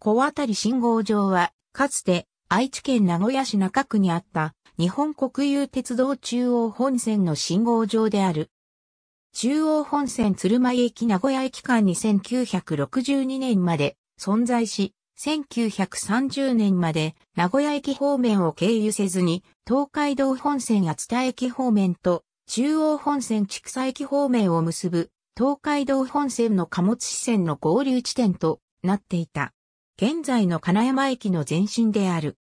小渡信号場は、かつて愛知県名古屋市中区にあった日本国有鉄道中央本線の信号場である。中央本線鶴舞駅名古屋駅間に1962年まで存在し、1930年まで名古屋駅方面を経由せずに東海道本線厚田駅方面と中央本線畜佐駅方面を結ぶ東海道本線の貨物支線の合流地点となっていた。現在の金山駅の前身である。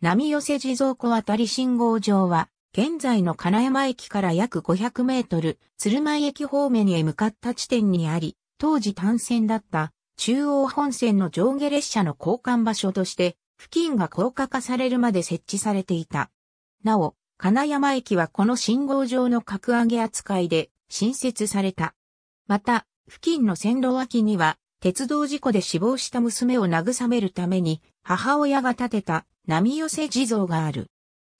波寄せ地蔵湖渡り信号場は、現在の金山駅から約500メートル、鶴舞駅方面へ向かった地点にあり、当時単線だった中央本線の上下列車の交換場所として、付近が高架化されるまで設置されていた。なお、金山駅はこの信号場の格上げ扱いで新設された。また、付近の線路脇には、鉄道事故で死亡した娘を慰めるために、母親が建てた波寄せ地蔵がある。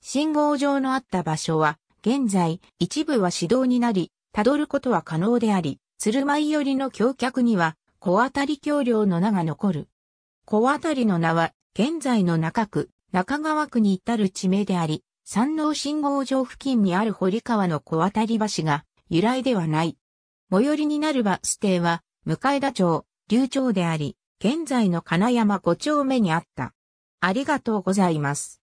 信号場のあった場所は、現在、一部は指導になり、辿ることは可能であり、鶴舞寄りの橋脚には、小当たり橋梁の名が残る。小当たりの名は、現在の中区、中川区に至る地名であり、山王信号場付近にある堀川の小当たり橋が由来ではない。最寄りになるバス停は、向田町、流暢であり、現在の金山五丁目にあった。ありがとうございます。